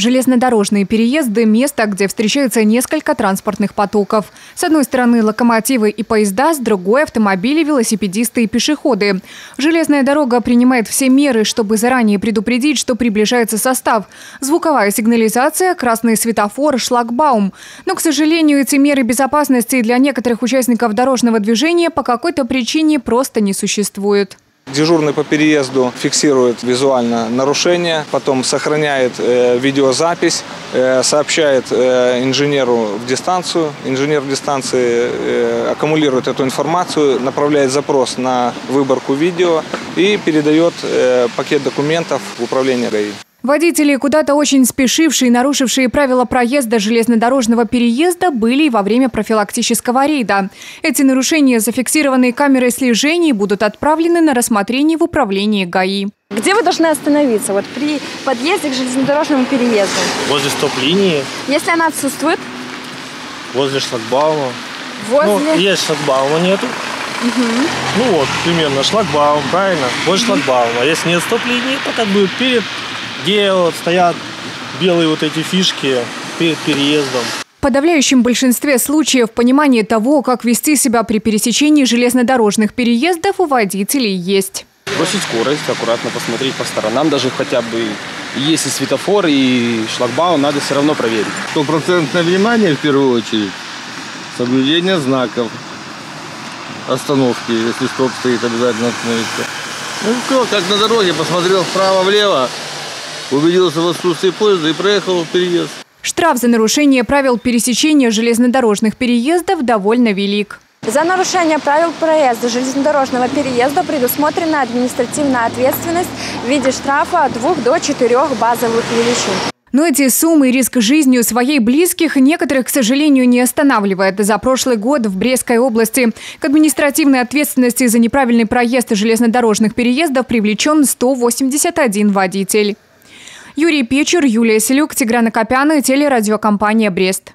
Железнодорожные переезды – место, где встречаются несколько транспортных потоков. С одной стороны локомотивы и поезда, с другой – автомобили, велосипедисты и пешеходы. Железная дорога принимает все меры, чтобы заранее предупредить, что приближается состав. Звуковая сигнализация, красный светофор, шлагбаум. Но, к сожалению, эти меры безопасности для некоторых участников дорожного движения по какой-то причине просто не существуют. Дежурный по переезду фиксирует визуально нарушение, потом сохраняет э, видеозапись, э, сообщает э, инженеру в дистанцию. Инженер в дистанции аккумулирует эту информацию, направляет запрос на выборку видео и передает пакет документов в управление ГАИ. Водители, куда-то очень спешившие, нарушившие правила проезда железнодорожного переезда, были и во время профилактического рейда. Эти нарушения, зафиксированные камерой слежений, будут отправлены на рассмотрение в управление ГАИ. Где вы должны остановиться вот при подъезде к железнодорожному переезду? Возле стоп-линии, Если она отсутствует, возле шлагбаума. возле... Ну, есть шлагбаума нету. Ну вот, примерно шлагбаум, правильно? Возле шлагбаума. Если нет стоп-линии, то как бы перед, где вот стоят белые вот эти фишки перед переездом. В подавляющем большинстве случаев понимание того, как вести себя при пересечении железнодорожных переездов у водителей есть. Бросить скорость, аккуратно посмотреть по сторонам, даже хотя бы если светофор и шлагбаум, надо все равно проверить. Стопроцентное внимание в первую очередь. Соблюдение знаков. Остановки, если стоп стоит, обязательно остановиться. Ну все, как на дороге, посмотрел вправо-влево, убедился в отсутствии поезда и проехал в переезд. Штраф за нарушение правил пересечения железнодорожных переездов довольно велик. За нарушение правил проезда железнодорожного переезда предусмотрена административная ответственность в виде штрафа от 2 до 4 базовых величин. Но эти суммы и риск жизнью своей близких некоторых, к сожалению, не останавливает. За прошлый год в Брестской области к административной ответственности за неправильный проезд железнодорожных переездов привлечен 181 водитель. Юрий Печер, Юлия Селюк, Тиграна Копяна, телерадиокомпания «Брест».